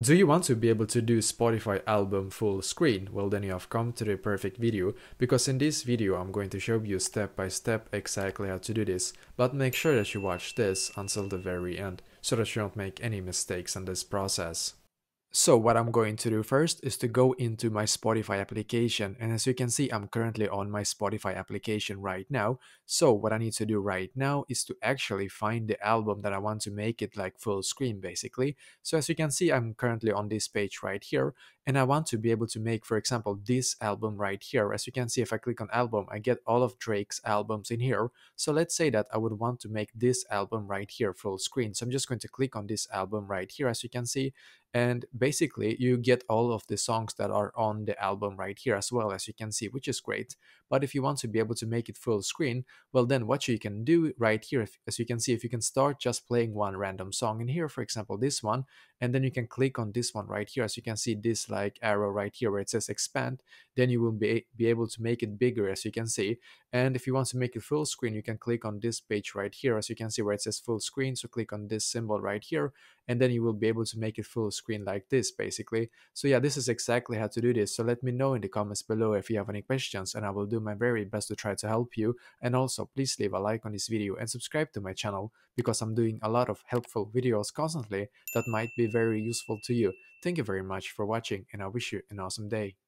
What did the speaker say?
Do you want to be able to do Spotify album full screen? Well then you have come to the perfect video because in this video I'm going to show you step by step exactly how to do this but make sure that you watch this until the very end so that you don't make any mistakes in this process. So what I'm going to do first is to go into my Spotify application and as you can see I'm currently on my Spotify application right now. So what I need to do right now is to actually find the album that I want to make it like full screen basically. So as you can see I'm currently on this page right here and I want to be able to make for example this album right here. As you can see if I click on album I get all of Drake's albums in here. So let's say that I would want to make this album right here full screen. So I'm just going to click on this album right here as you can see and basically you get all of the songs that are on the album right here as well as you can see which is great. But if you want to be able to make it full screen well then what you can do right here if, as you can see if you can start just playing one random song in here for example this one and then you can click on this one right here. As you can see this like arrow right here where it says expand then you will be, be able to make it bigger as you can see. And if you want to make it full screen you can click on this page right here. As you can see where it says full screen so click on this symbol right here and then you will be able to make it full screen like this basically. So yeah this is exactly how to do this. So let me know in the comments below if you have any questions and i will do my very best to try to help you. And also please leave a like on this video and subscribe to my channel because i'm doing a lot of helpful videos constantly that might be very useful to you. Thank you very much for watching and i wish you an awesome day